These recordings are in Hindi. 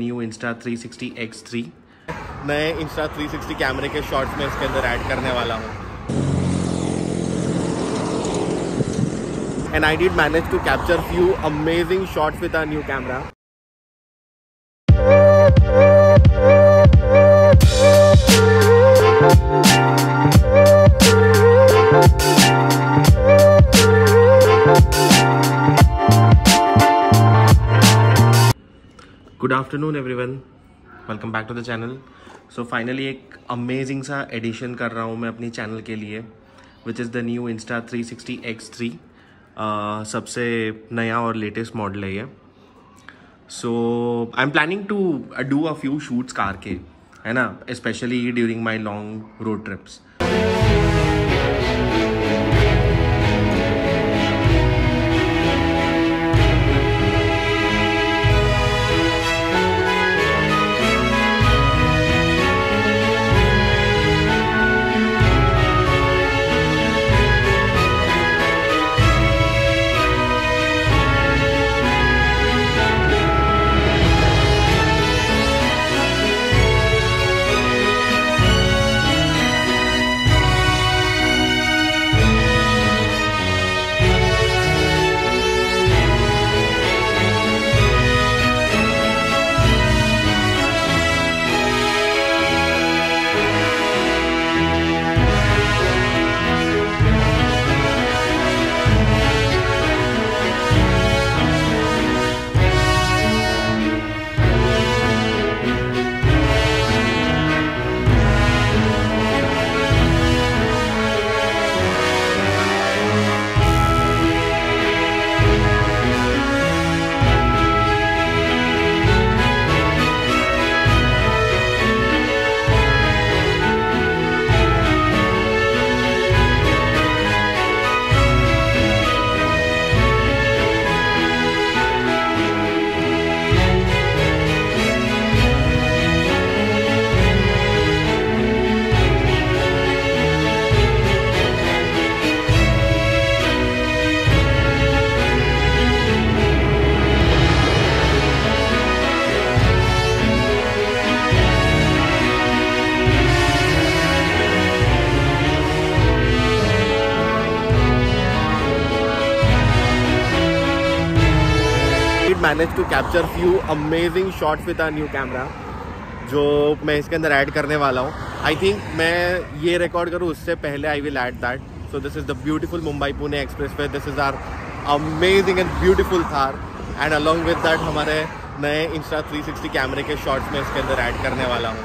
न्यू इंस्टा 360 X3 नए इंस्टा 360 कैमरे के शॉट्स में इसके अंदर ऐड करने वाला हूँ। And I did manage to capture few amazing shots with new camera good afternoon everyone welcome back to the channel so finally एक अमेजिंग सा एडिशन कर रहा हूँ मैं अपनी चैनल के लिए which is the new Insta 360 X3 uh, सबसे नया और लेटेस्ट मॉडल है ये. So I am planning to do a few shoots car के है ना? Specially during my long road trips manage to capture few amazing shots with our new camera, जो मैं इसके अंदर ऐड करने वाला हूँ। आई थिंक मैं ये रिकॉर्ड करूँ, उससे पहले I will add that so this is the beautiful Mumbai Pune expressway this is our amazing and beautiful Thar and along with that हमारे नए इंस्टा 360 कैमरे के शॉट्स में इसके अंदर ऐड करने वाला हूँ।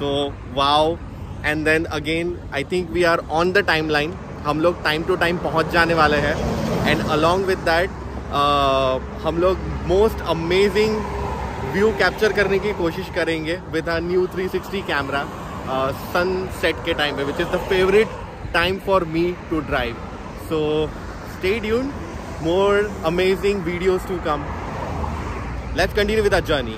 So wow and then again I think we are on the time line हम लोग टाइम टू टाइम पहुँच जाने वाले हैं। एंड अलॉन्ग विद दैट हम लोग मोस्ट अमेजिंग व्यू कैप्चर करने की कोशिश करेंगे with a new 360 camera sunset के टाइम पे which is the favourite time for me to drive so stay tuned more amazing videos to come let's continue with a journey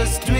just do